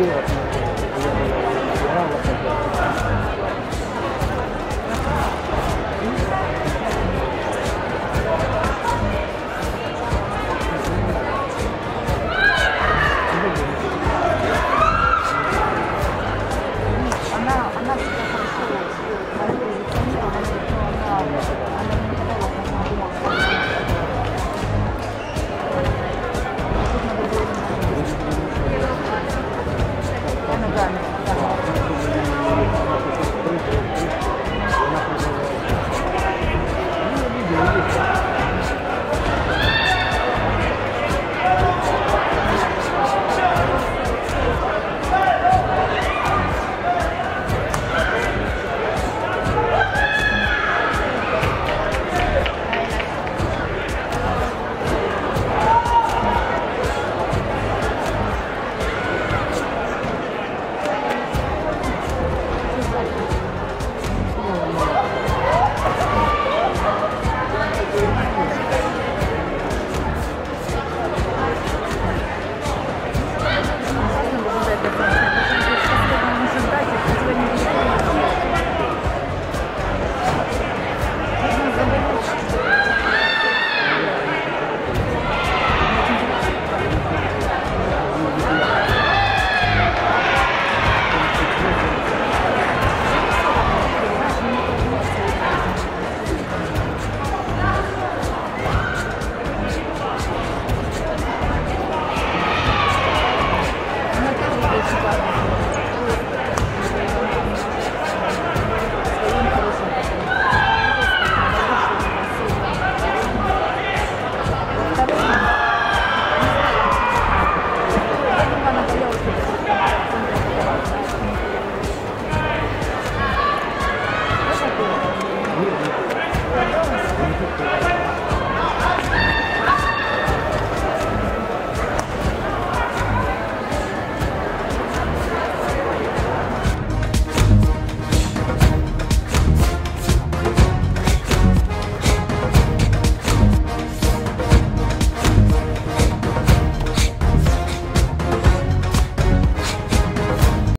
video. Obrigado.